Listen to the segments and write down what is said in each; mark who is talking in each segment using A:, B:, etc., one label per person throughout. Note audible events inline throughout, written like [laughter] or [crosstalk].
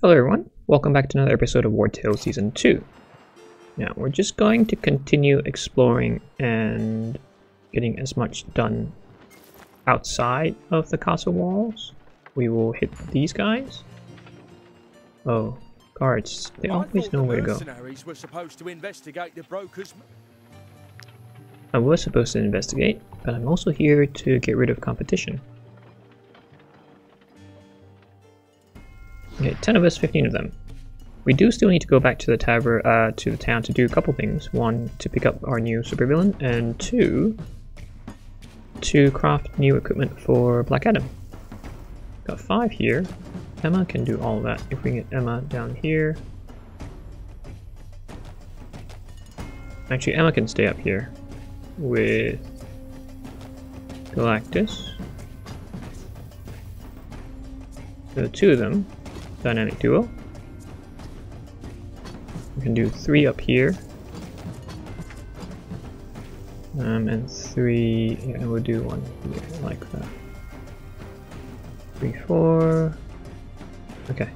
A: Hello everyone, welcome back to another episode of Wartales Season 2. Now, we're just going to continue exploring and getting as much done outside of the castle walls. We will hit these guys. Oh, guards, they always know where to go.
B: Were supposed to investigate the brokers.
A: I was supposed to investigate, but I'm also here to get rid of competition. Okay, 10 of us, 15 of them. We do still need to go back to the tavern, uh, to the town to do a couple things. One, to pick up our new supervillain, and two, to craft new equipment for Black Adam. Got five here. Emma can do all that. If we get Emma down here. Actually, Emma can stay up here with Galactus. So the two of them dynamic duo. We can do three up here. Um, and three, yeah, we'll do one here, like that. Three, four. Okay,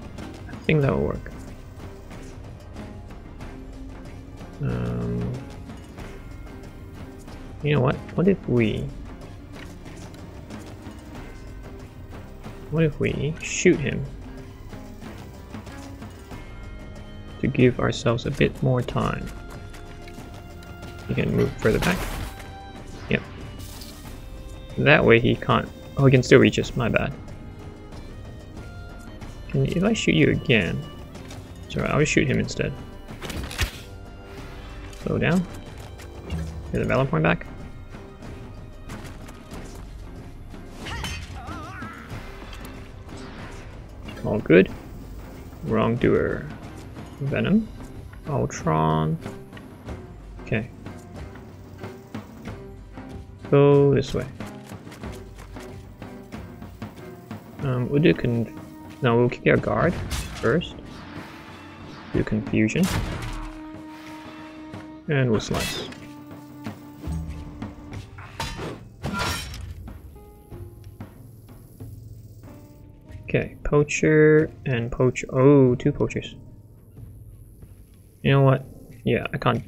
A: I think that will work. Um, you know what? What if we... What if we shoot him to give ourselves a bit more time. He can move further back. Yep. That way he can't... Oh, he can still reach us. My bad. Can, if I shoot you again... Sorry, I'll shoot him instead. Slow down. Get the balance point back. All good. Wrongdoer. Venom, Ultron. Okay. Go this way. Um, we'll do con. No, we'll keep our guard first. Do confusion. And we'll slice. Okay, poacher and poach. Oh, two poachers. You know what? Yeah, I can't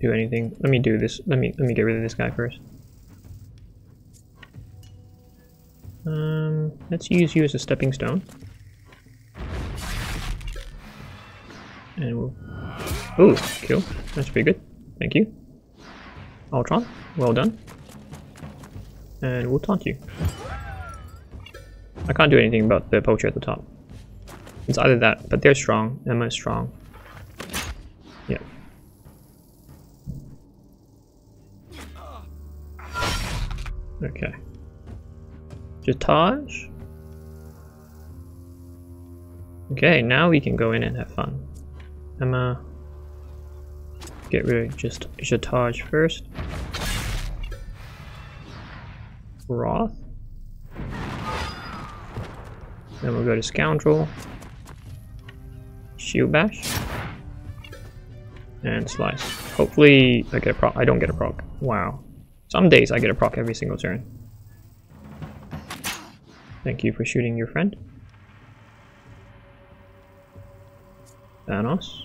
A: do anything. Let me do this. Let me let me get rid of this guy first. Um, let's use you as a stepping stone. And we'll... Ooh, kill. That's pretty good. Thank you. Ultron, well done. And we'll taunt you. I can't do anything about the poacher at the top. It's either that, but they're strong. Emma is strong. Yeah. Okay. Jatage? Okay, now we can go in and have fun. Emma. Get rid of just Jatage first. Wrath. Then we'll go to Scoundrel. Shield Bash and slice. Hopefully I get a proc. I don't get a proc. Wow. Some days I get a proc every single turn. Thank you for shooting your friend. Thanos.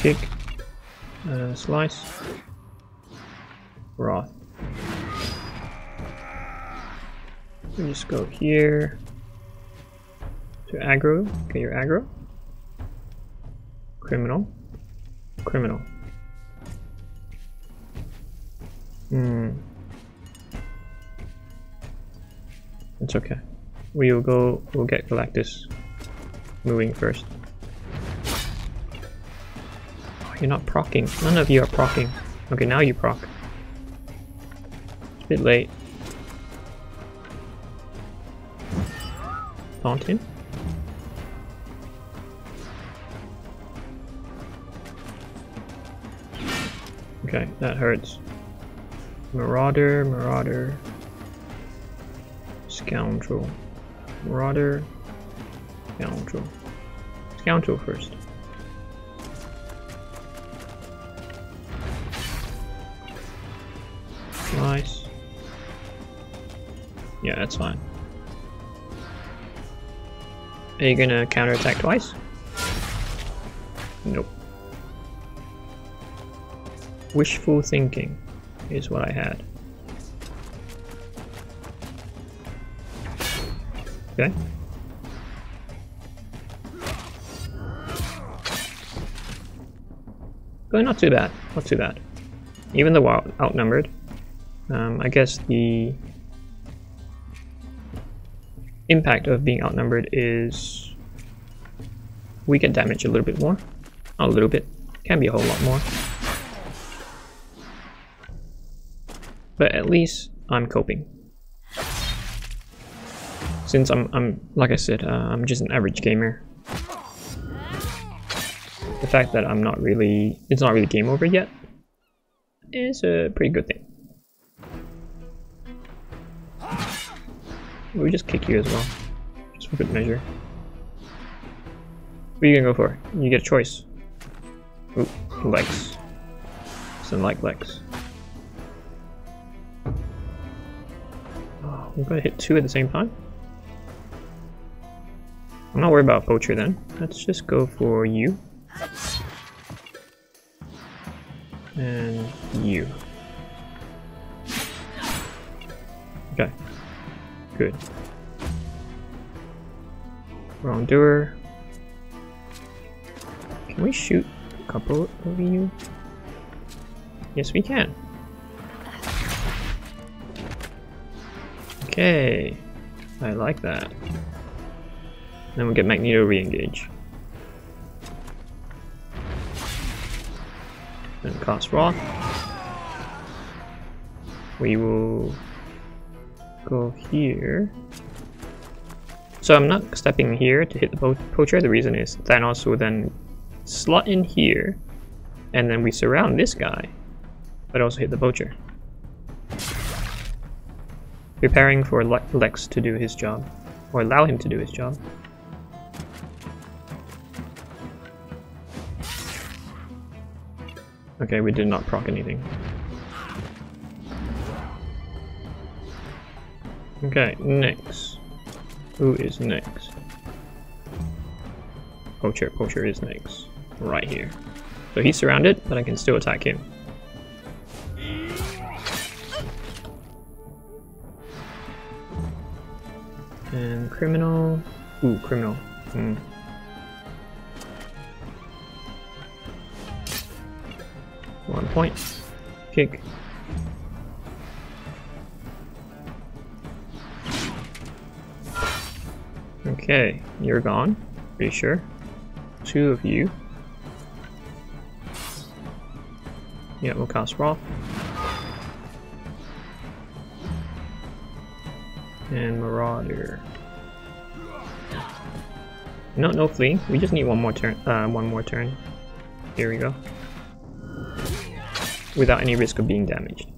A: Kick. Uh, slice. Wrath. We just go here to aggro. Get your aggro. Criminal. Criminal. Hmm. It's okay. We'll go, we'll get Galactus moving first. Oh, you're not procking. None of you are procking. Okay, now you proc. It's a bit late. Taunt him? Okay, that hurts. Marauder, Marauder. Scoundrel. Marauder. Scoundrel. Scoundrel first. Nice. Yeah, that's fine. Are you gonna counterattack twice? Nope. Wishful thinking is what I had. Okay. But not too bad, not too bad. Even though we're outnumbered, um, I guess the impact of being outnumbered is we get damaged a little bit more. A little bit. Can be a whole lot more. But at least I'm coping. Since I'm, I'm like I said, uh, I'm just an average gamer. The fact that I'm not really, it's not really game over yet, is a pretty good thing. We just kick you as well, just for good measure. What are you gonna go for? You get a choice. Ooh, legs. Some like legs. We're gonna hit two at the same time. I'm not worried about poacher then. Let's just go for you. And you. Okay. Good. Wrongdoer. Can we shoot a couple of you? Yes, we can. Okay. I like that. Then we'll get Magneto re-engage. Then cast Wrath. We will go here. So I'm not stepping here to hit the po poacher. The reason is Thanos will then slot in here, and then we surround this guy, but also hit the poacher. Preparing for Le Lex to do his job, or allow him to do his job. Okay, we did not proc anything. Okay, next. Who is next? Poacher, Poacher is next. Right here. So he's surrounded, but I can still attack him. Criminal. Ooh, criminal. Hmm. One point. Kick. Okay, you're gone. Pretty sure. Two of you. Yeah, we'll cast Wrath. And Marauder. No, no flee. We just need one more turn. Uh, one more turn. Here we go. Without any risk of being damaged.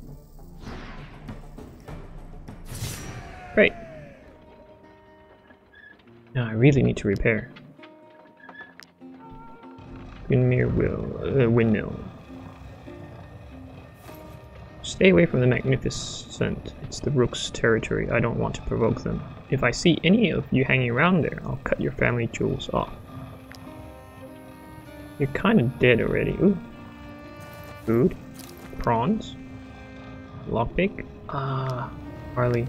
A: Great. Now I really need to repair. Will uh, windmill. Stay away from the Magnificent. It's the Rook's territory. I don't want to provoke them. If I see any of you hanging around there, I'll cut your family jewels off. You're kind of dead already. Ooh. Food. Prawns. Lockpick. Ah. Harley.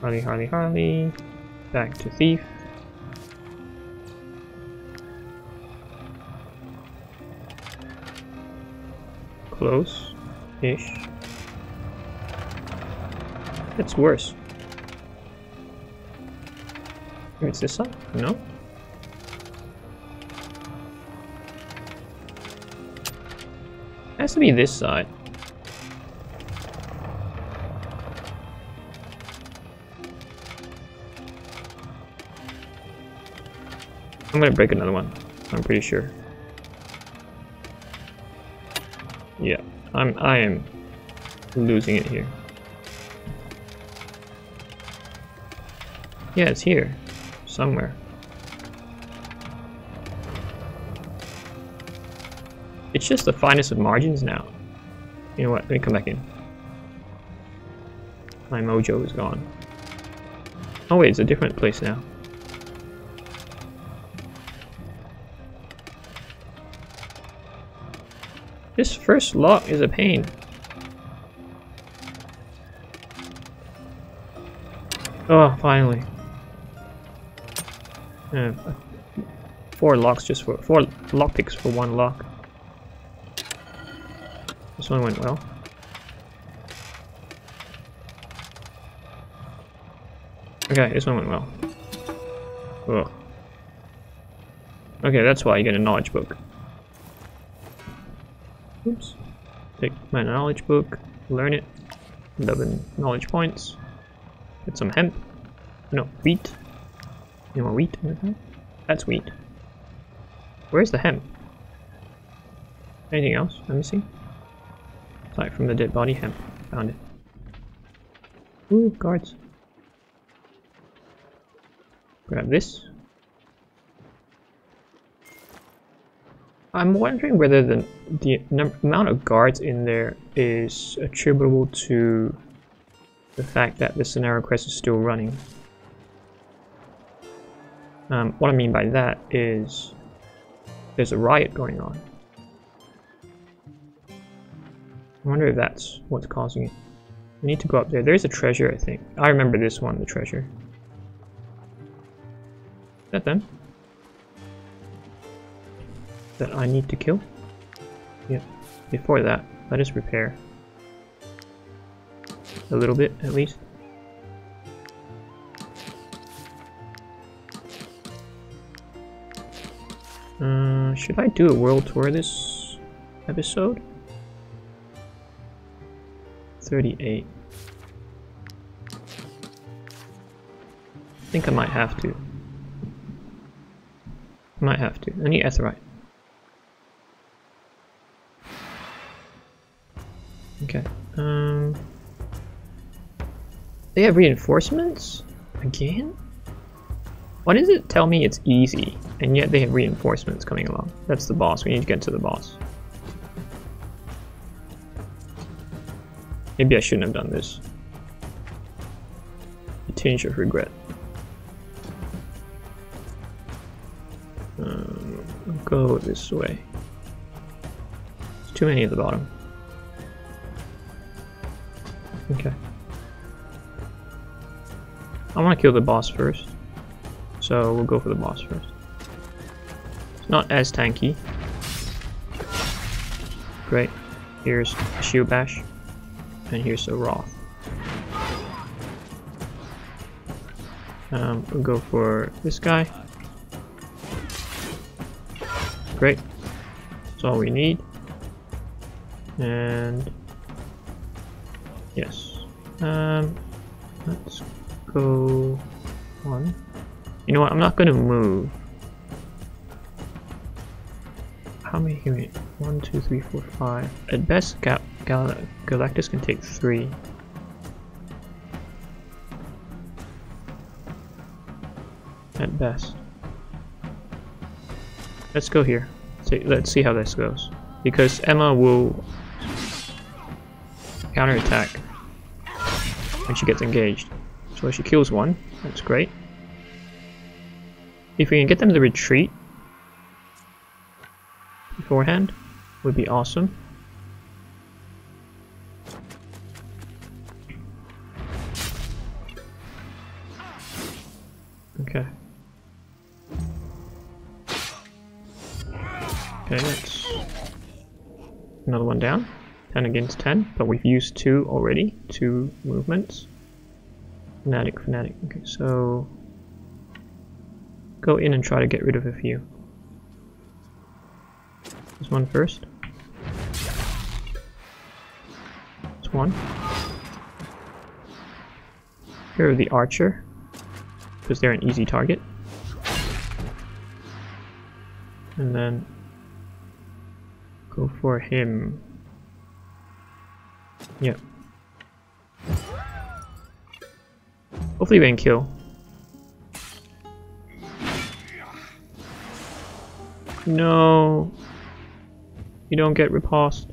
A: Harley, Harley, Harley. Back to Thief. Close-ish. It's worse. Maybe it's this side? No? It has to be this side. I'm gonna break another one. I'm pretty sure. Yeah, I'm I am losing it here. Yeah, it's here somewhere. It's just the finest of margins now. You know what, let me come back in. My mojo is gone. Oh wait, it's a different place now. This first lock is a pain. Oh, finally. Uh, four locks just for four lockpicks for one lock. This one went well. Okay, this one went well. Ugh. Okay, that's why you get a knowledge book. Oops. Take my knowledge book, learn it, 11 knowledge points, get some hemp. No, wheat. You want wheat? That's wheat. Where's the hemp? Anything else I'm missing? Aside from the dead body hemp. Found it. Ooh, guards. Grab this. I'm wondering whether the, the amount of guards in there is attributable to the fact that the scenario quest is still running. Um, what I mean by that is there's a riot going on. I wonder if that's what's causing it. We need to go up there. There's a treasure, I think. I remember this one, the treasure. Is that them? That I need to kill? Yep. Before that, let us repair. A little bit, at least. Uh, should I do a world tour this episode? 38. I think I might have to. Might have to. I need Aetheryte. Okay. Um. They have reinforcements? Again? Why does it tell me it's easy, and yet they have reinforcements coming along? That's the boss. We need to get to the boss. Maybe I shouldn't have done this. A tinge of regret. Um, go this way. There's too many at the bottom. Okay. I want to kill the boss first. So we'll go for the boss first. It's not as tanky. Great. Here's a shield bash. And here's a Wrath. Um, we'll go for this guy. Great. That's all we need. And yes. Um, let's go on. You know what? I'm not gonna move. How many can we? One, two, three, four, five. At best, Gal Gal Galactus can take three. At best. Let's go here. See, let's see how this goes. Because Emma will counterattack when she gets engaged. So she kills one, that's great. If we can get them to retreat beforehand, would be awesome. Okay. Okay, that's another one down. 10 against 10, but we've used two already, two movements. Fanatic, fanatic. Okay, so go in and try to get rid of a few. This one first. This one. Here are the archer, because they're an easy target. And then go for him. Yep. Hopefully we can kill. No. You don't get repulsed.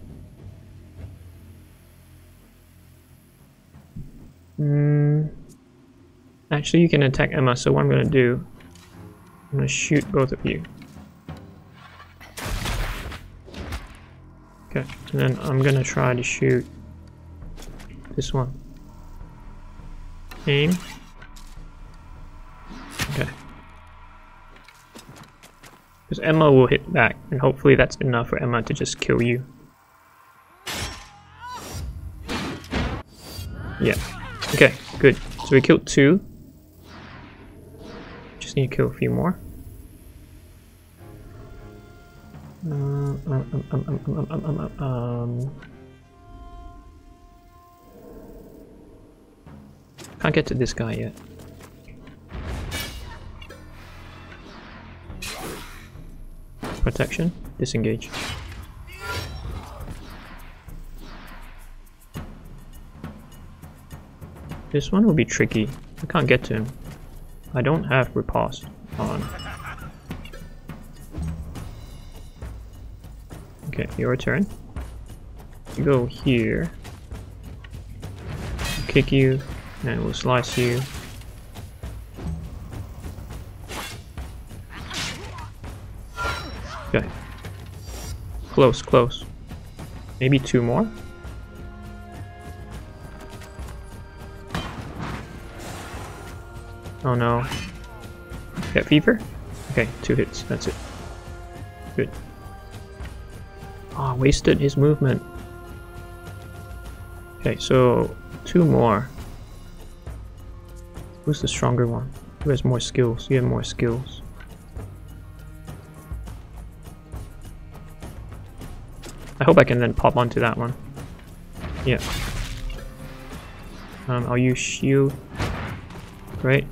A: Hmm. Actually, you can attack Emma, so what I'm gonna do... I'm gonna shoot both of you. Okay, and then I'm gonna try to shoot this one. Aim. Because Emma will hit back, and hopefully that's enough for Emma to just kill you. Yeah. Okay, good. So we killed two. Just need to kill a few more. Um, Can't get to this guy yet. Protection, disengage. This one will be tricky. I can't get to him. I don't have riposte on. Okay, your turn. Go here. Kick you, and we'll slice you. Okay. Close, close. Maybe two more? Oh no. Get fever? Okay, two hits, that's it. Good. Ah, oh, wasted his movement. Okay, so two more. Who's the stronger one? Who has more skills? You have more skills. I hope I can then pop onto that one. Yeah. Um, I'll use shield. Great.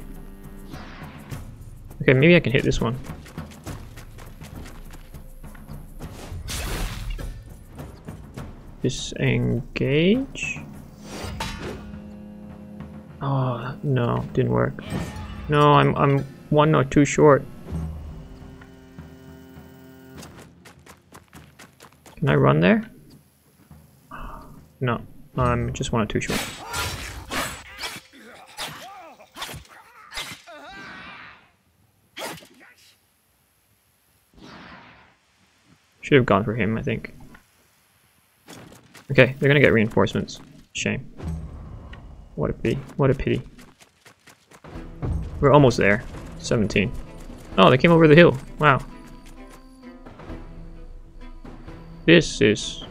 A: Okay, maybe I can hit this one. Disengage? Oh, no, didn't work. No, I'm, I'm one or two short. Can I run there? No, I'm just one or two short. Should have gone for him, I think. Okay, they're gonna get reinforcements. Shame. What a pity. What a pity. We're almost there. 17. Oh, they came over the hill. Wow. This is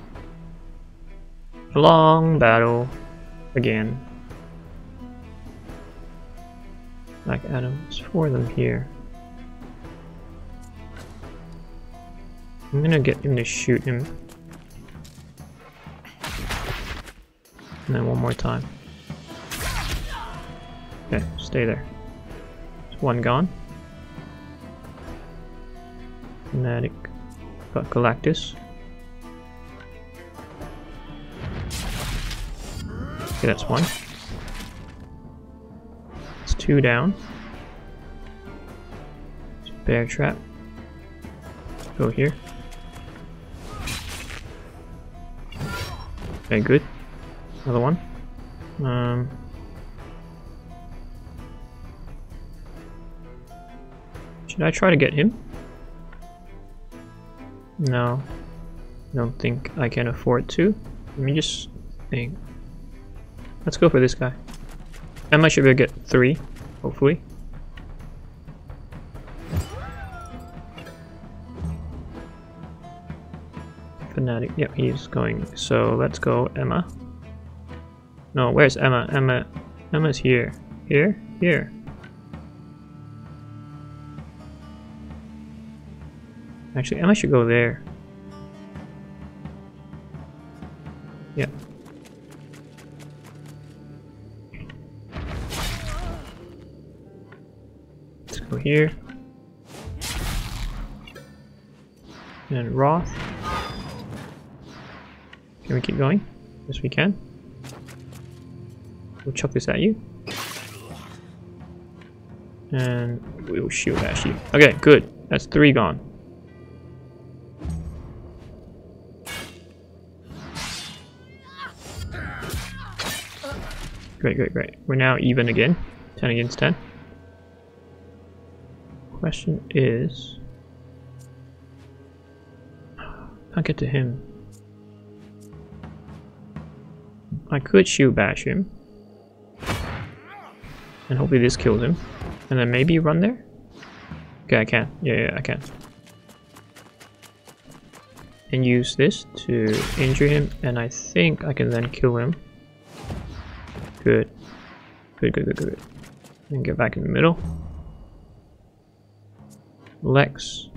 A: a long battle again. Adams, four of them here. I'm gonna get him to shoot him. And then one more time. Okay, stay there. One gone. Fanatic. Got uh, Galactus. Okay, that's one. It's two down. Bear trap. Go here. Okay, good. Another one. Um, should I try to get him? No. Don't think I can afford to. Let me just think. Let's go for this guy. Might should be able to get three, hopefully. Fanatic. Yep, he's going. So let's go, Emma. No, where's Emma? Emma. Emma's here. Here? Here. Actually, Emma should go there. Here. And Wrath. Can we keep going? Yes, we can. We'll chuck this at you. And we'll shield bash you. Okay, good. That's three gone. Great, great, great. We're now even again. 10 against 10. Question is... Can't get to him. I could shield bash him. And hopefully this kills him. And then maybe run there? Okay, I can. Yeah, yeah, I can. And use this to injure him, and I think I can then kill him. Good. Good, good, good, good. And get back in the middle. Lex.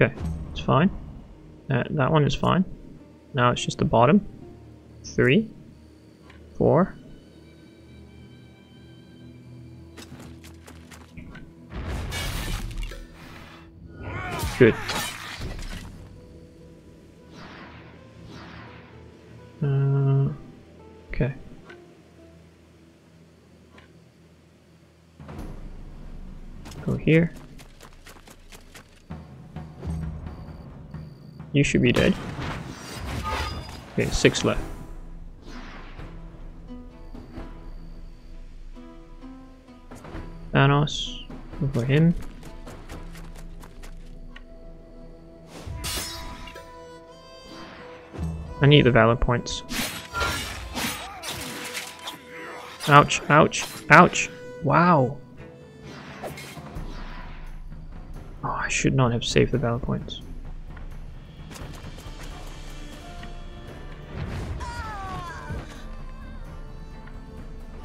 A: Okay, it's fine. That, that one is fine. Now it's just the bottom. Three. Four. Good. Here. You should be dead. Okay, six left. Thanos, for him. I need the valor points. Ouch, ouch, ouch. Wow. Should not have saved the battle points.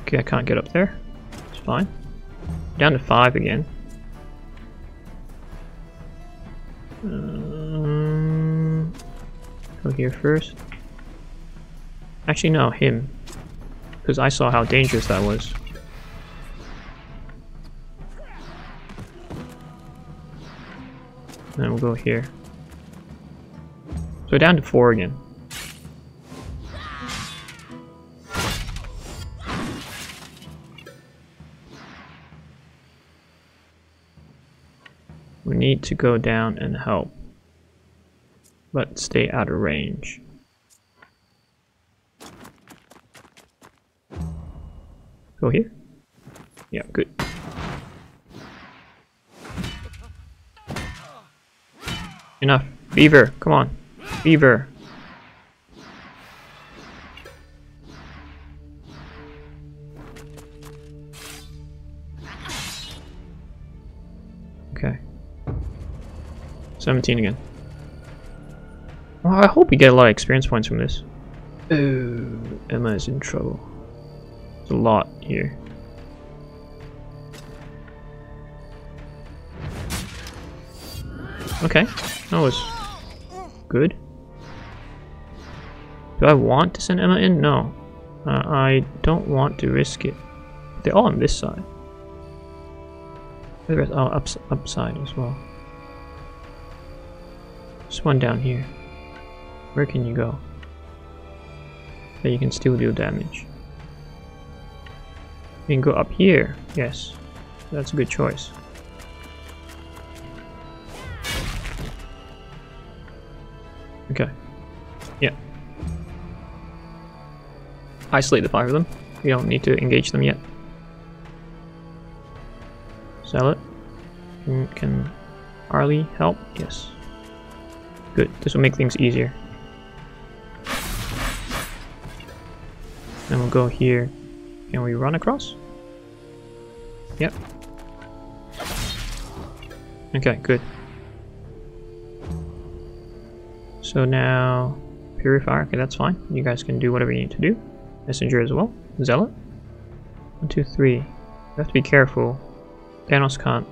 A: Okay, I can't get up there. It's fine. Down to five again. Um, go here first. Actually, no, him. Because I saw how dangerous that was. Then we'll go here. So down to four again. We need to go down and help. But stay out of range. Go here? Yeah, good. Enough. Beaver, come on. Beaver. Okay. 17 again. Well, I hope we get a lot of experience points from this. Oh, Emma is in trouble. There's a lot here. Okay, that was good. Do I want to send Emma in? No. Uh, I don't want to risk it. They're all on this side. The rest, oh, ups, upside as well. There's one down here. Where can you go? That you can still deal damage. You can go up here. Yes. That's a good choice. Isolate the five of them. We don't need to engage them yet. Sell it. Can, can Harley help? Yes. Good. This will make things easier. Then we'll go here. Can we run across? Yep. Okay, good. So now, Purifier, okay, that's fine. You guys can do whatever you need to do. Messenger as well. Zealot. One, two, three. You have to be careful. Thanos can't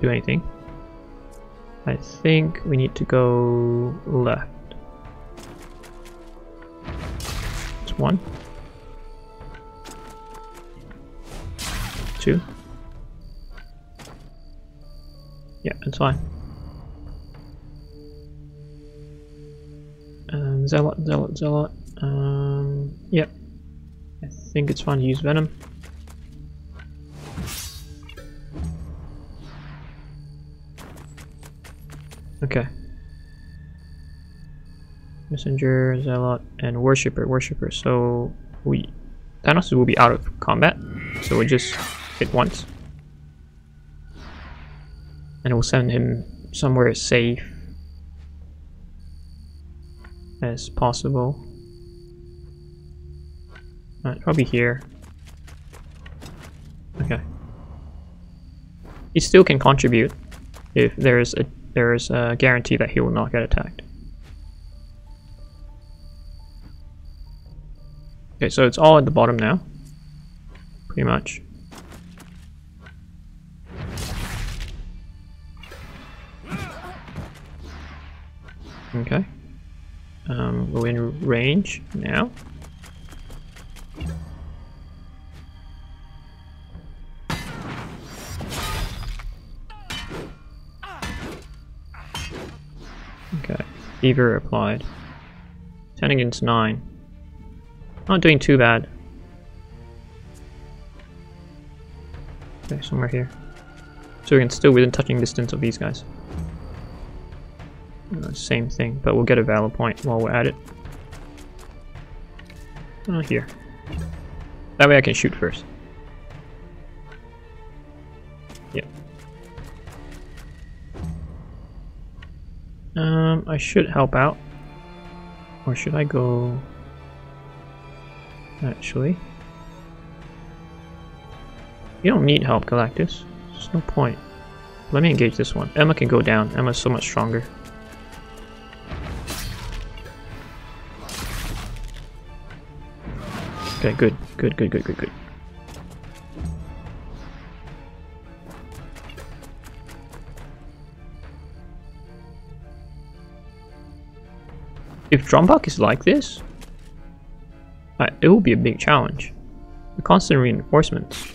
A: do anything. I think we need to go left. It's one. Two. Yeah, it's fine. Um, zealot, zealot, zealot. Um, yep. I think it's fine to use venom. Okay. Messenger, Zealot, and Worshipper, Worshipper. So we Thanos will be out of combat. So we just hit once. And we'll send him somewhere safe as possible. Uh, probably here. Okay. He still can contribute if there's a there's a guarantee that he will not get attacked. Okay, so it's all at the bottom now. Pretty much. Okay. Um, we're in range now. Fever applied. 10 against 9. Not doing too bad. Okay, somewhere here. So we can still within touching distance of these guys. Uh, same thing, but we'll get a valor point while we're at it. Oh, here. That way I can shoot first. Um, I should help out. Or should I go... Actually... You don't need help, Galactus. There's no point. Let me engage this one. Emma can go down. Emma's so much stronger. Okay, good. Good, good, good, good, good. If Drumbuk is like this, it will be a big challenge. The constant reinforcements.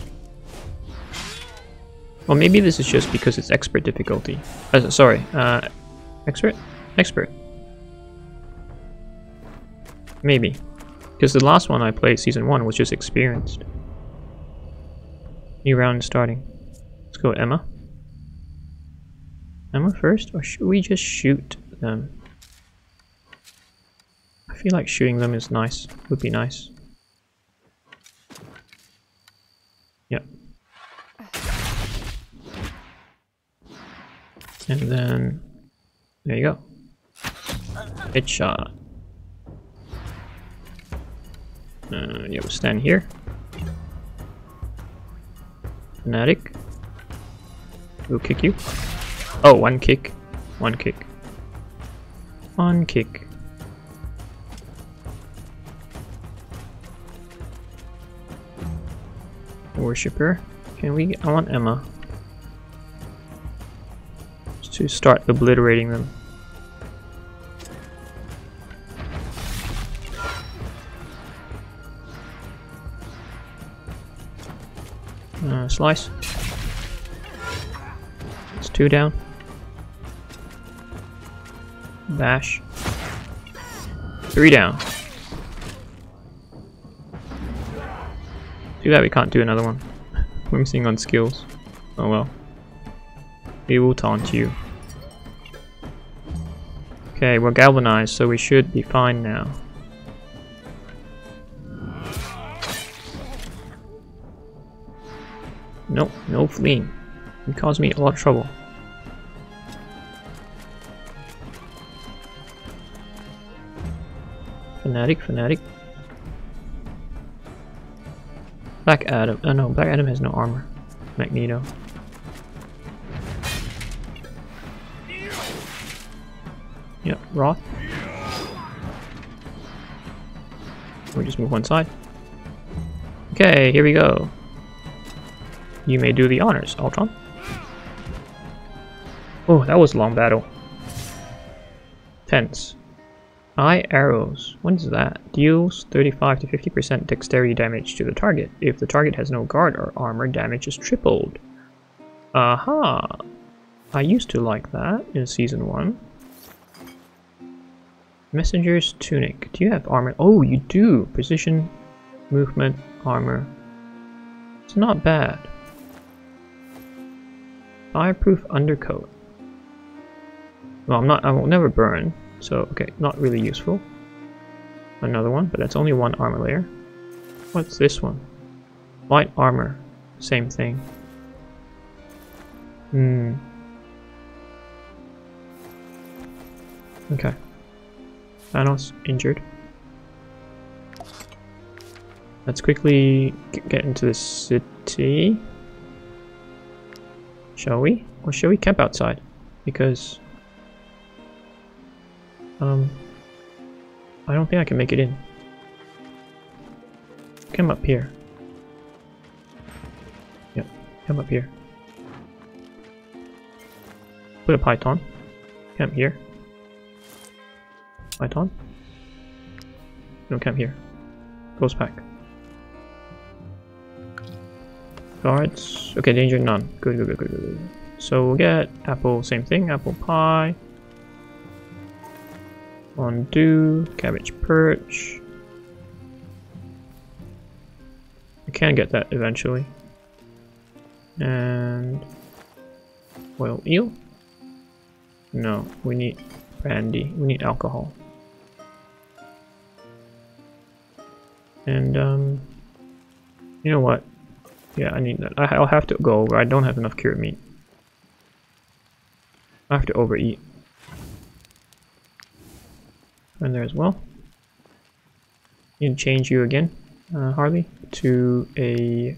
A: Well, maybe this is just because it's expert difficulty. Uh, sorry, uh, expert? Expert. Maybe. Because the last one I played, Season 1, was just experienced. New round starting. Let's go Emma. Emma first? Or should we just shoot them? I feel like shooting them is nice. Would be nice. Yep. And then... There you go. Headshot. Uh, yeah, we'll stand here. Fanatic. We'll kick you. Oh, one kick. One kick. One kick. Worshipper. Can we... I want Emma. Just to start obliterating them. Uh, slice. It's two down. Bash. Three down. Too bad we can't do another one. We're missing on skills. Oh well. We will taunt you. Okay, we're galvanized, so we should be fine now. Nope, no fleeing. You caused me a lot of trouble. Fanatic, fanatic. Black Adam. Oh no, Black Adam has no armor. Magneto. Yep, Wrath. We just move one side. Okay, here we go. You may do the honors, Ultron. Oh, that was a long battle. Tense. Eye arrows. What is that? Deals 35 to 50% dexterity damage to the target. If the target has no guard or armor, damage is tripled. Aha! I used to like that in Season 1. Messenger's Tunic. Do you have armor? Oh, you do! Precision, movement, armor. It's not bad. Fireproof undercoat. Well, I'm not. I will never burn. So okay, not really useful. Another one, but that's only one armor layer. What's this one? Light armor. Same thing. Hmm. Okay. Thanos injured. Let's quickly get into the city. Shall we? Or shall we camp outside? Because... Um... I don't think I can make it in. Come up here. Yep, come up here. Put a python. Camp here. Python. No, camp here. Goes back. Guards. Okay, danger none. Good, good, good, good, good. So we'll get apple, same thing, apple pie. Fondue, cabbage perch. I can get that eventually. And oil eel? No, we need brandy. We need alcohol. And um you know what? Yeah, I need that. I, will have to go over. I don't have enough cured meat. I have to overeat. And there as well. To change you again, uh, Harley, to a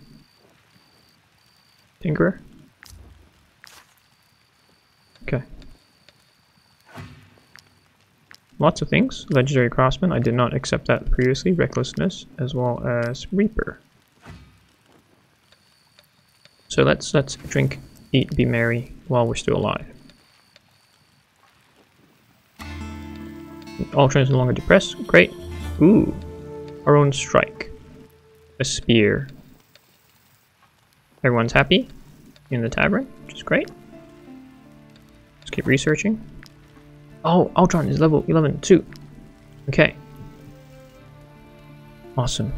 A: Tinkerer. Okay. Lots of things. Legendary Craftsman, I did not accept that previously. Recklessness, as well as Reaper. So let's let's drink, eat, be merry while we're still alive. Ultron is no longer depressed. Great. Ooh. Our own strike. A spear. Everyone's happy in the tavern, which is great. Let's keep researching. Oh, Ultron is level 11 too. Okay. Awesome.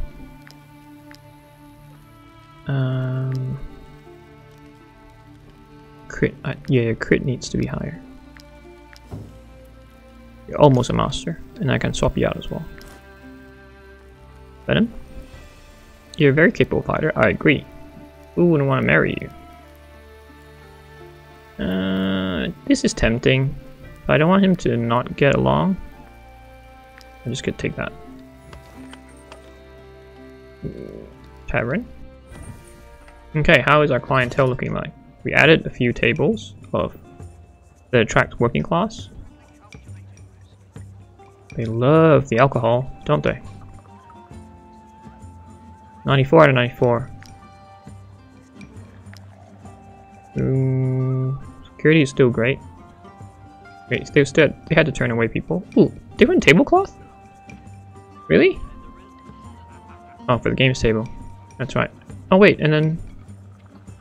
A: Um, crit, uh, yeah, crit needs to be higher. You're almost a master, and I can swap you out as well. Venom? You're a very capable fighter, I agree. Who wouldn't want to marry you? Uh, this is tempting. I don't want him to not get along. I'm just gonna take that. Tavern. Okay, how is our clientele looking like? We added a few tables of that attract working class. They love the alcohol, don't they? 94 out of 94. Um, security is still great. Wait, they still they had to turn away people. Ooh, different tablecloth? Really? Oh, for the games table. That's right. Oh wait, and then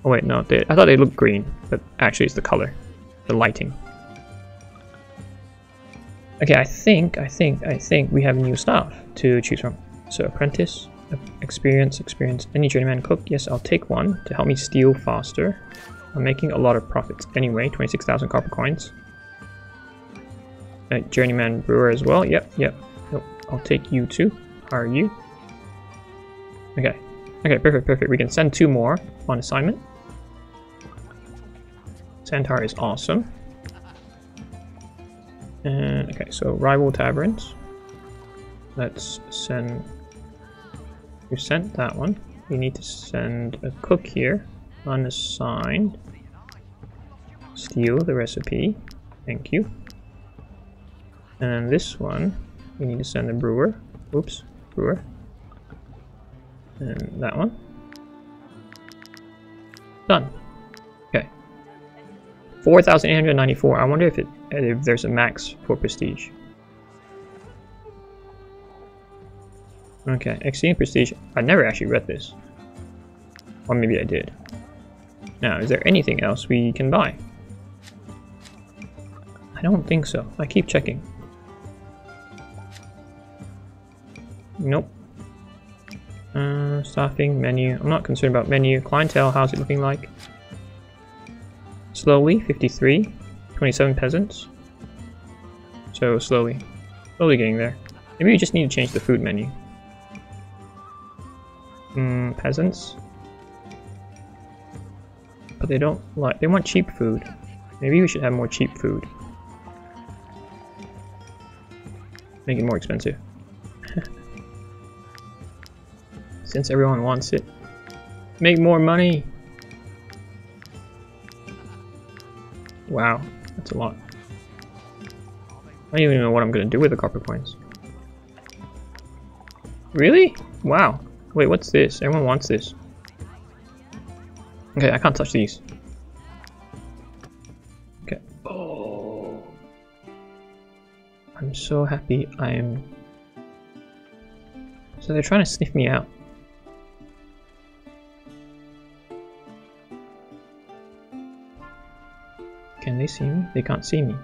A: Oh wait, no, they, I thought they looked green, but actually it's the color, the lighting. Okay, I think, I think, I think we have new staff to choose from. So apprentice, experience, experience, any journeyman cook. Yes, I'll take one to help me steal faster. I'm making a lot of profits anyway, 26,000 copper coins. A journeyman brewer as well. Yep, yep. Nope. I'll take you too. How are you? Okay. Okay, perfect, perfect. We can send two more on assignment. Centaur is awesome. And okay, so rival taverns. Let's send. We sent that one. We need to send a cook here, unassigned. Steal the recipe. Thank you. And this one, we need to send a brewer. Oops, brewer. And that one. Done. Okay. 4,894. I wonder if it if there's a max for prestige. Okay, exceeding prestige. I never actually read this. Or maybe I did. Now, is there anything else we can buy? I don't think so. I keep checking. Nope. Uh, staffing, menu. I'm not concerned about menu. Clientele, how's it looking like? Slowly, 53. 27 peasants. So slowly. Slowly getting there. Maybe we just need to change the food menu. Hmm, peasants. But they don't like, they want cheap food. Maybe we should have more cheap food. Make it more expensive. [laughs] Since everyone wants it. Make more money! Wow, that's a lot. I don't even know what I'm gonna do with the copper coins. Really? Wow. Wait, what's this? Everyone wants this. Okay, I can't touch these. Okay. Oh. I'm so happy I'm... So they're trying to sniff me out. See me? They can't see me.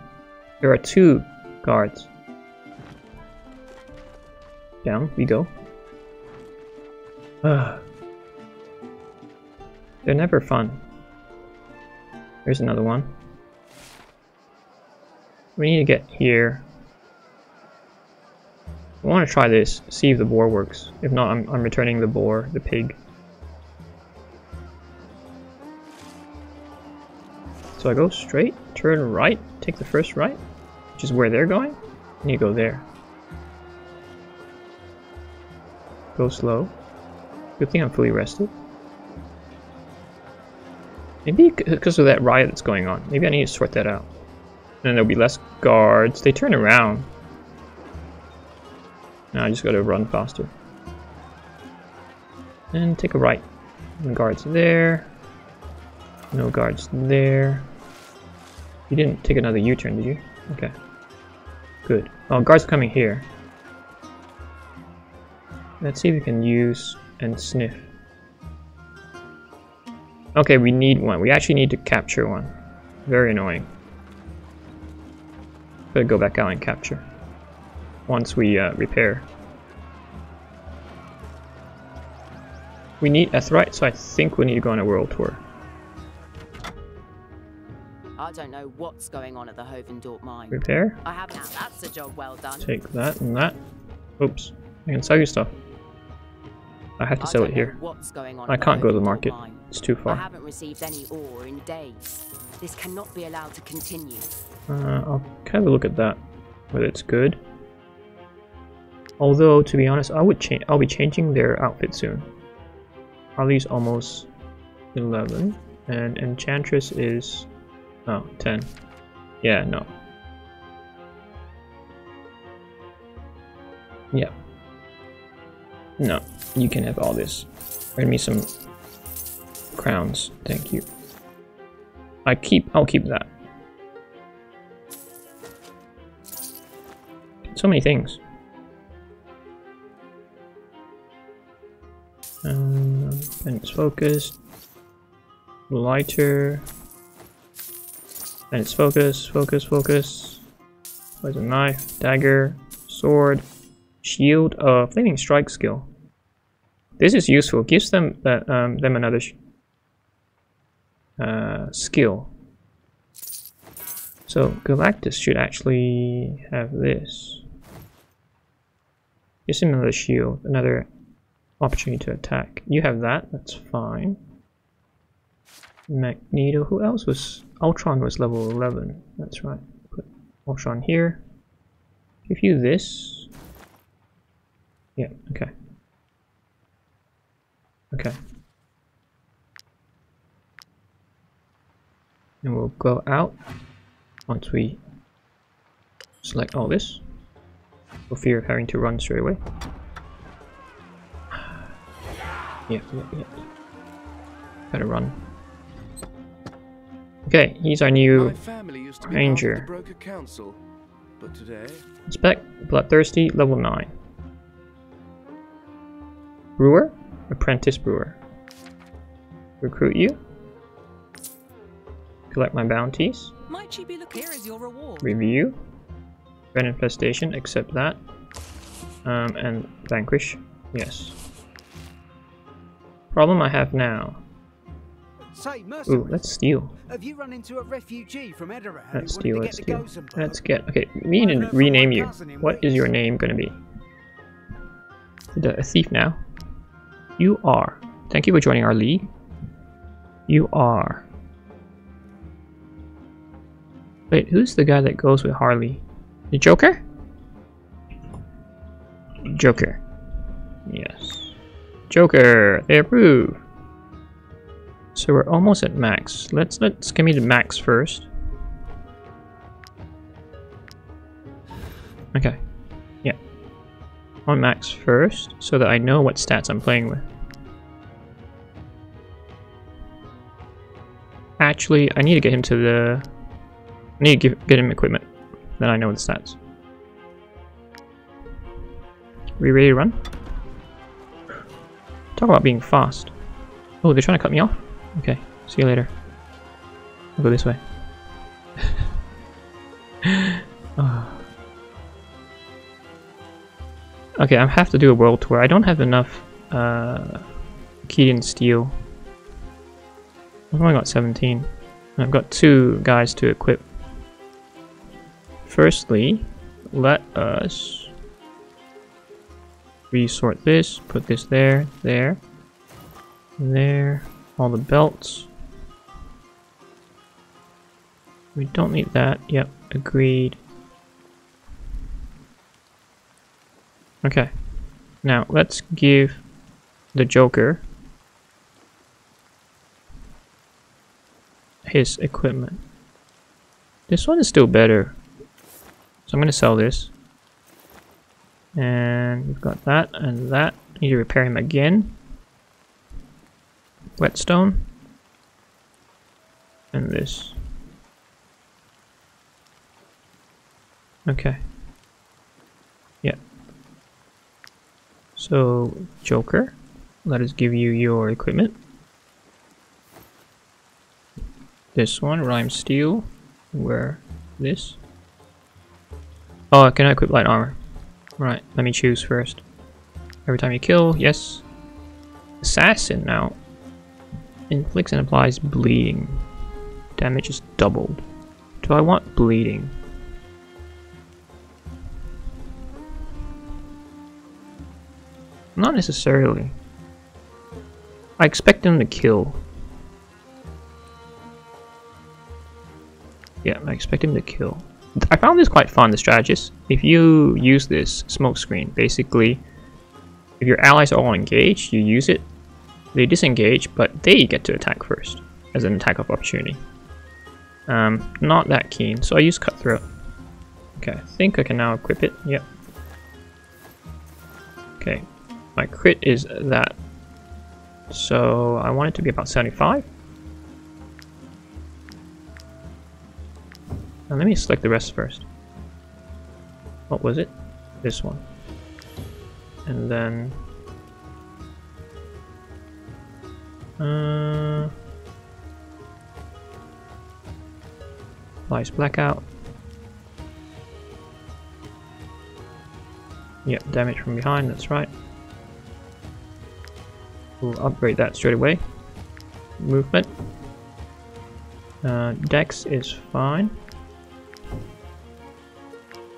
A: There are two guards. Down we go. Ugh. [sighs] They're never fun. There's another one. We need to get here. I want to try this, see if the boar works. If not, I'm, I'm returning the boar, the pig. So I go straight, turn right, take the first right, which is where they're going, and you go there. Go slow. Good thing I'm fully rested. Maybe because of that riot that's going on. Maybe I need to sort that out. And then there'll be less guards. They turn around. Now I just gotta run faster. And take a right. Guards there. No guards there. You didn't take another U-turn, did you? Okay. Good. Oh, guards coming here. Let's see if we can use and sniff. Okay, we need one. We actually need to capture one. Very annoying. Gotta go back out and capture. Once we uh, repair. We need Aetheryte, so I think we need to go on a world tour.
C: I don't know what's going on at the Hovendorp mine.
A: Repair.
C: I haven't. Now that's a job well done.
A: Take that and that. Oops. I can sell you stuff. I have to
C: I
A: sell it here.
C: What's going on
A: I can't go to the market.
C: mine.
A: It's too far.
C: I haven't received any ore in days. This cannot be allowed to continue.
A: Uh, I'll kind of look at that, whether it's good. Although, to be honest, I would change. I'll be changing their outfit soon. Harley's almost 11, and Enchantress is oh 10. Yeah, no. Yeah. No, you can have all this. Bring me some crowns, thank you. I keep. I'll keep that. So many things. Um, and it's focused. Lighter. And it's focus, focus, focus. There's a knife, dagger, sword, shield, uh, flaming strike skill. This is useful. Gives them that um, them another uh, skill. So Galactus should actually have this. Gives him another shield, another opportunity to attack. You have that, that's fine. Magneto, who else was? Ultron was level 11, that's right. Put Ultron here. Give you this. Yeah, okay. Okay. And we'll go out once we select all this. For fear of having to run straight away. [sighs] Yeah, yeah, yeah. Better run. Okay, he's our new
D: family used to be
A: ranger.
D: part of the council, but today
A: spec, bloodthirsty, level 9. Brewer? Apprentice brewer. Recruit you. Collect my bounties.
E: Might you be looking? Here is your reward.
A: Review. Red infestation, accept that. Um, and vanquish, yes. Problem I have now.
F: Say,
A: Ooh, let's steal.
F: have you run into a refugee from
A: Let's steal, let's
F: get
A: steal. Let's get, okay, we need to rename you. What is your name gonna be? The, a thief now? You are. Thank you for joining our league. You are. Wait, who's the guy that goes with Harley? The Joker? Joker. Yes. Joker! They approve! So we're almost at max. Let's let's the max first. Okay. Yeah. On max first, so that I know what stats I'm playing with. Actually, I need to get him to the... I need to give, get him equipment. Then I know the stats. We ready to run? Talk about being fast. Oh, they're trying to cut me off? Okay, see you later. I'll go this way. [laughs] Ah. Okay, I have to do a world tour. I don't have enough uh, key Keaton steel. I've only got 17. I've got two guys to equip. Firstly, let us resort this, put this there, there, there, all the belts. We don't need that. Yep, agreed. Okay. Now, let's give the Joker his equipment. This one is still better. So I'm going to sell this. And we've got that and that. Need to repair him again. Whetstone. And this. Okay. Yeah. So, Joker, let us give you your equipment. This one, Rhyme Steel. Where? This? Oh, can I equip light armor. Right, let me choose first. Every time you kill, yes. Assassin now. Inflicts and applies bleeding. Damage is doubled. Do I want bleeding? Not necessarily. I expect him to kill. Yeah, I expect him to kill. I found this quite fun, the strategist. If you use this smoke screen, basically, if your allies are all engaged, you use it, they disengage, but they get to attack first, as an attack of opportunity. Um, not that keen, so I use Cutthroat. Okay, I think I can now equip it, yep. Okay, my crit is that. So I want it to be about 75. Now let me select the rest first. What was it? This one. And then... Uh, Lies Blackout. Yep, damage from behind, that's right. We'll upgrade that straight away. Movement. Uh, Dex is fine.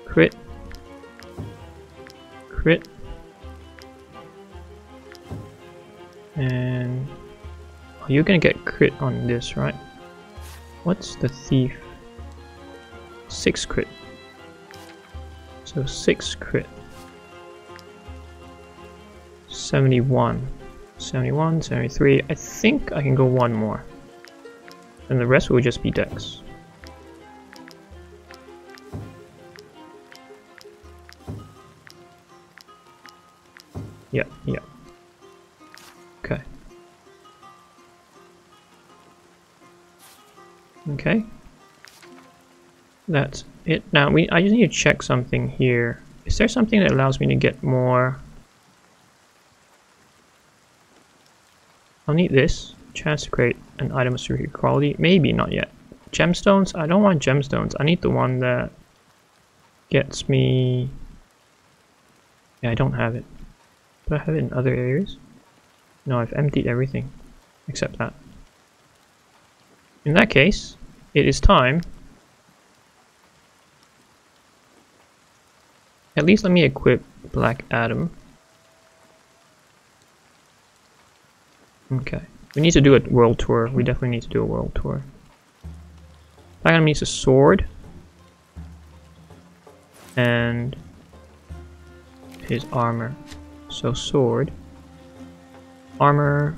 A: Crit. Crit. And you're gonna get crit on this, right? What's the thief? Six crit. So six crit. 71. 71, 73. I think I can go one more. And the rest will just be dex. Yeah, yeah. Okay. That's it. Now we I just need to check something here. Is there something that allows me to get more I'll need this. Chance to create an item of superior quality. Maybe not yet. Gemstones? I don't want gemstones. I need the one that gets me... Yeah, I don't have it. Do I have it in other areas? No, I've emptied everything. Except that. In that case, it is time. At least let me equip Black Adam. Okay. We need to do a world tour. We definitely need to do a world tour. Black Adam needs a sword. And his armor. So sword. Armor.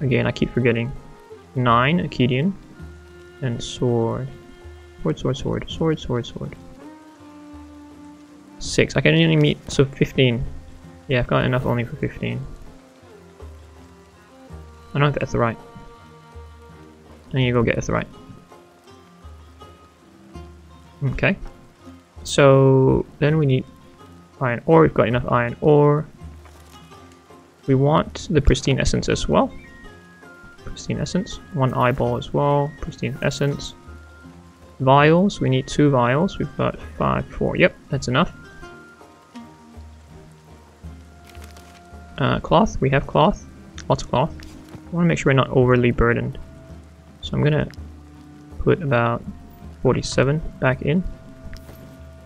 A: Again, I keep forgetting. 9 Akkadian. And sword. Sword, sword, sword. Sword, sword, sword. 6. I can only meet. So 15. Yeah, I've got enough only for 15. I don't know that's right. I need to go get us right. Okay. So then we need iron ore. We've got enough iron ore. We want the pristine essence as well. Pristine essence. One eyeball as well. Pristine essence. Vials. We need two vials. We've got five, four. Yep, that's enough. Uh, cloth. We have cloth. Lots of cloth. I want to make sure we're not overly burdened. So I'm gonna put about 47 back in.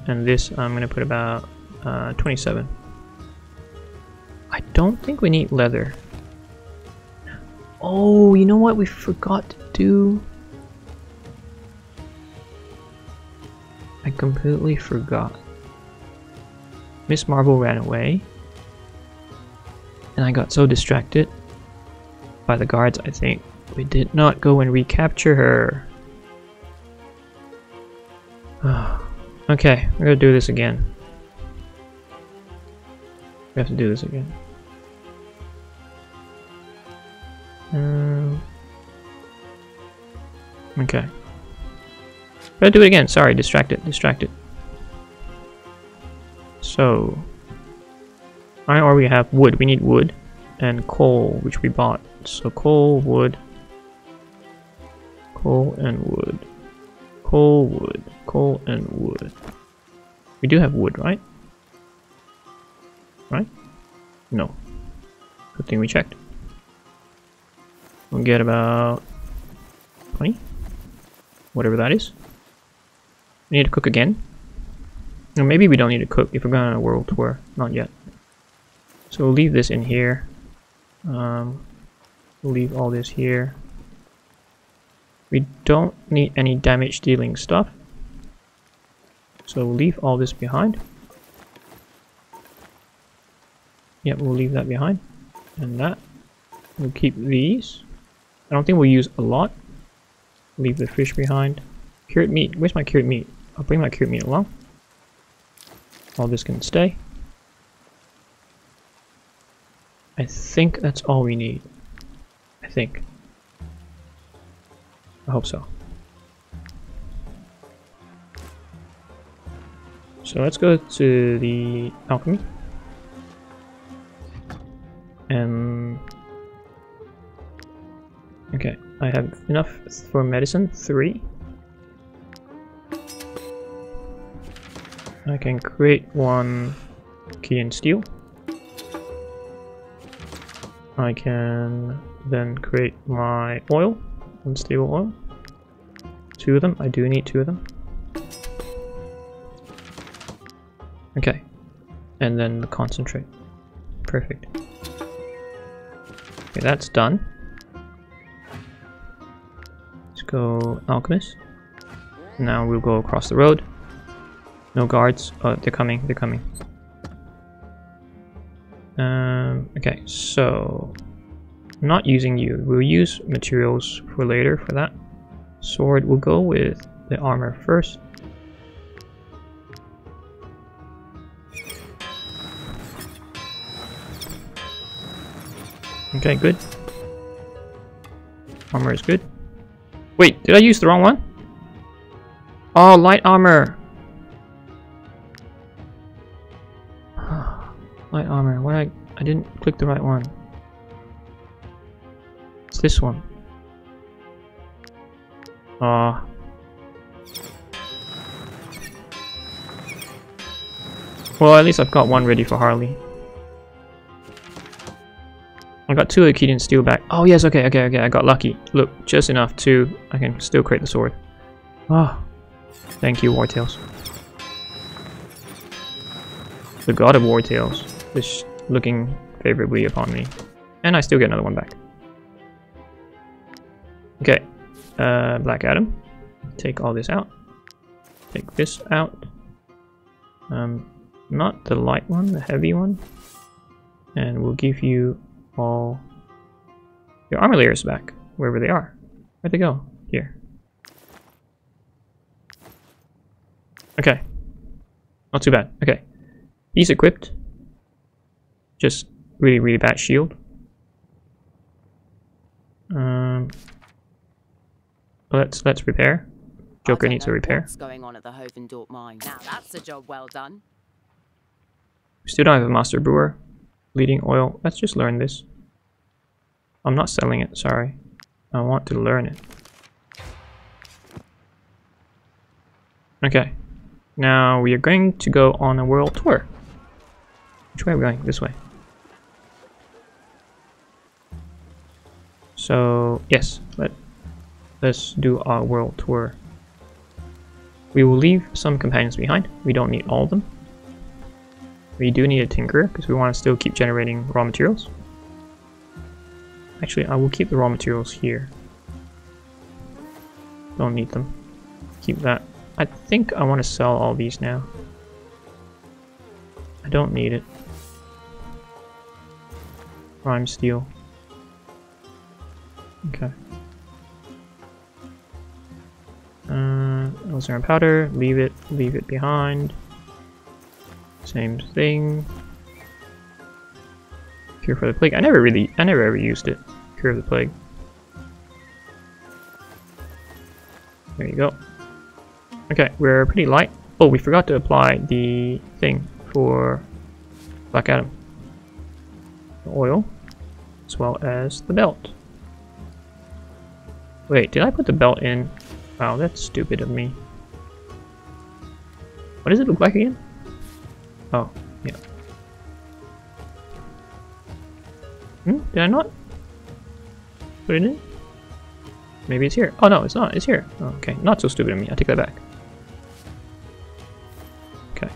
A: And this I'm gonna put about uh, 27. I don't think we need leather. Oh, you know what we forgot to do? I completely forgot. Miss Marvel ran away. And I got so distracted by the guards, I think. We did not go and recapture her. [sighs] okay, we're gonna do this again. We have to do this again. Um, okay. Gotta do it again. Sorry, distracted, distracted. So, ore we have wood. We need wood and coal, which we bought. So coal, wood, coal and wood, coal, wood, coal and wood. We do have wood, right? Right? No. Good thing we checked. We'll get about 20, whatever that is. We need to cook again. Or maybe we don't need to cook if we're going on a world tour. Not yet. So we'll leave this in here. Um, we'll leave all this here. We don't need any damage dealing stuff. So we'll leave all this behind. Yep, we'll leave that behind. And that. We'll keep these. I don't think we'll use a lot. Leave the fish behind. Cured meat. Where's my cured meat? I'll bring my cured meat along. All this can stay. I think that's all we need. I think. I hope so. So let's go to the alchemy. And okay, I have enough for medicine, three. I can create one key and steel. I can then create my oil, and unstable oil. Two of them, I do need two of them. Okay, and then the concentrate. Perfect. Okay, that's done. Go alchemist. Now we'll go across the road. No guards. Oh, they're coming, they're coming. Um, okay, so not using you. We'll use materials for later for that. Sword, we'll go with the armor first. Okay, good. Armor is good. Wait, did I use the wrong one? Oh, light armor. [sighs] light armor. What I I didn't click the right one. It's this one. Ah. Well, at least I've got one ready for Harley. I got two Akkadian steel back. Oh yes, okay, okay, okay, I got lucky. Look, just enough to I can still create the sword. Ah. Oh, thank you, Wartales. The god of Wartales. is looking favorably upon me. And I still get another one back. Okay. Uh, Black Adam. Take all this out. Take this out. Um, not the light one, the heavy one. And we'll give you all your armor layers back, wherever they are. Where'd they go? Here. Okay. Not too bad. Okay. He's equipped. Just really, really bad shield. Um, let's let's repair. Joker needs a repair.
C: What's going on at the Hovendort mine? Now that's a job well done.
A: We still don't have a master brewer. Bleeding oil. Let's just learn this. I'm not selling it, sorry. I want to learn it. Okay. Now we are going to go on a world tour. Which way are we going? This way. So, yes, let, let's do our world tour. We will leave some companions behind. We don't need all of them. We do need a tinkerer because we want to still keep generating raw materials. Actually, I will keep the raw materials here. Don't need them. Keep that. I think I want to sell all these now. I don't need it. Prime steel. Okay. Uh, Elzarian powder, leave it, leave it behind. Same thing. Cure for the plague. I never really, I never ever used it. Cure of the plague. There you go. Okay, we're pretty light. Oh, we forgot to apply the thing for Black Adam. The oil, as well as the belt. Wait, did I put the belt in? Wow, that's stupid of me. What does it look like again? Oh, yeah. Hmm? Did I not put it in? Maybe it's here. Oh no, it's not. It's here. Oh, okay, not so stupid of me. I take that back. Okay.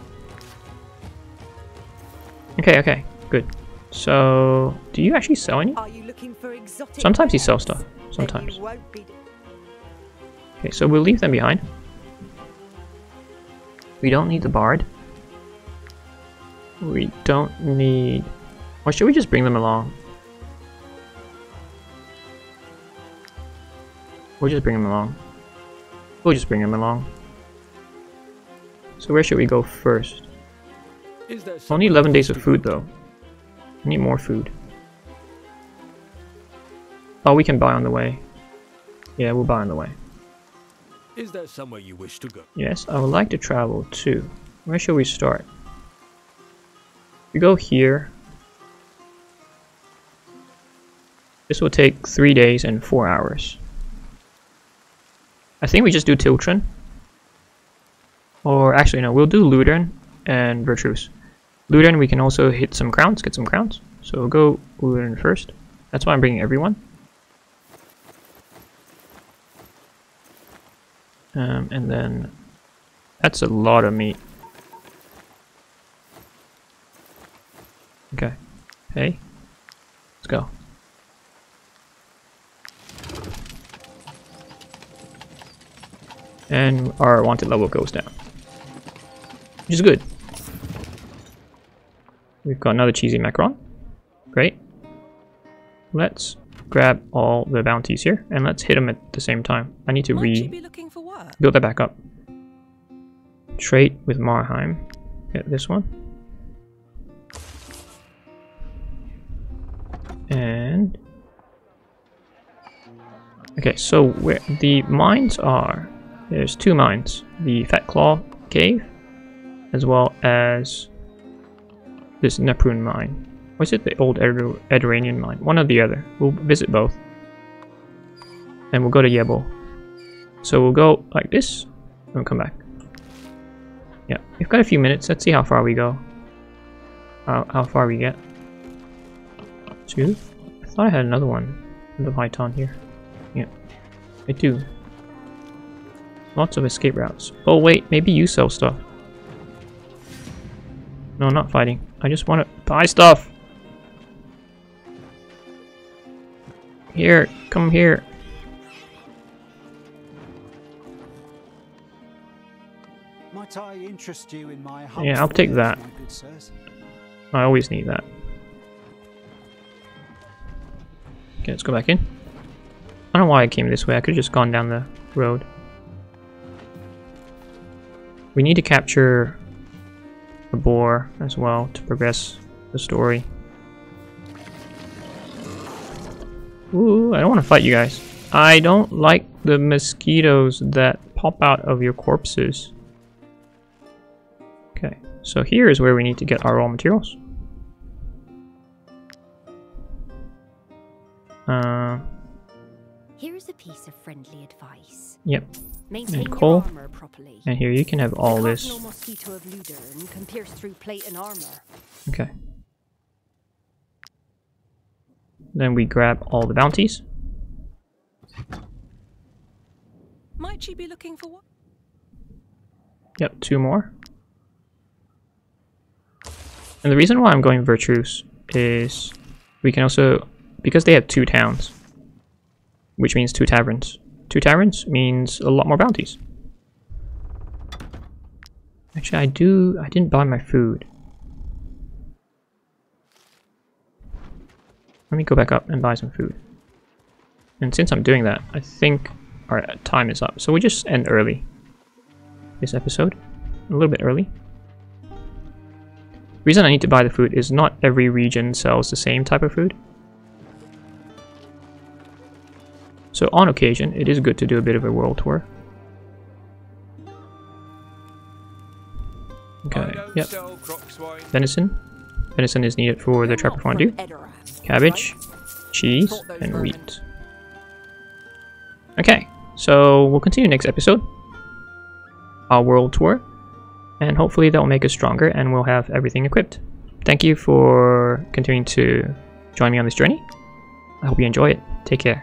A: Okay, okay, good. So, do you actually sell any?
E: Are you looking for exotic?
A: Sometimes he sells stuff. Sometimes.
E: you won't be-
A: Okay, so we'll leave them behind. We don't need the bard. We don't need... Or should we just bring them along? We'll just bring them along. We'll just bring them along. So where should we go first? Only 11 days of food though. We need more food. Oh, we can buy on the way. Yeah, we'll buy on the way.
B: Is there somewhere you wish to go?
A: Yes, I would like to travel too. Where should we start? We go here. This will take three days and four hours. I think we just do Tiltren. Or actually no, we'll do Ludern and Vertruse. Ludern we can also hit some crowns, get some crowns. So we'll go Ludern first. That's why I'm bringing everyone. Um, and then that's a lot of meat. Okay. Hey. Let's go. And our wanted level goes down. Which is good. We've got another cheesy macaron. Great. Let's grab all the bounties here and let's hit them at the same time. I need to re
E: you be looking for work?
A: build that back up. Trade with Marheim. Get this one. And okay, so where the mines are, there's two mines: the Fat Claw Cave, as well as this Neprun mine. Or is it the old Ediranian mine? One or the other. We'll visit both, and we'll go to Yebel. So we'll go like this, and we'll come back. Yeah, we've got a few minutes. Let's see how far we go. How far we get. Two? I thought I had another one. The Python here. Yeah, I do. Lots of escape routes. Oh wait, maybe you sell stuff. No, not fighting. I just want to buy stuff. Here, come here.
F: Might I interest you in my
A: Yeah, I'll take that.
F: my good sirs?
A: I always need that. Okay, let's go back in. I don't know why I came this way. I could have just gone down the road. We need to capture the boar as well to progress the story. Ooh, I don't want to fight you guys. I don't like the mosquitoes that pop out of your corpses. Okay, so here is where we need to get our raw materials. Uh,
G: Here's a piece of friendly advice.
A: yep.
G: Maintain your
A: coal.
G: armor properly.
A: And here you can have all
G: the
A: this.
G: mosquito of Ludern can pierce through plate and armor.
A: Okay. Then we grab all the bounties.
E: Might she be looking for what?
A: Yep, two more. And the reason why I'm going Vertruse is we can also, because they have two towns, which means two taverns. Two taverns means a lot more bounties. Actually, I do, I didn't buy my food. Let me go back up and buy some food. And since I'm doing that, I think our time is up. So we just end early this episode. A little bit early. reason I need to buy the food is not every region sells the same type of food. So on occasion, it is good to do a bit of a world tour. Okay, yep.
B: sell crock swine.
A: Venison. Venison is needed for the trapper fondue. Cabbage, cheese, and wheat. Okay, so we'll continue next episode. Our world tour. And hopefully that will make us stronger and we'll have everything equipped. Thank you for continuing to join me on this journey. I hope you enjoy it. Take care.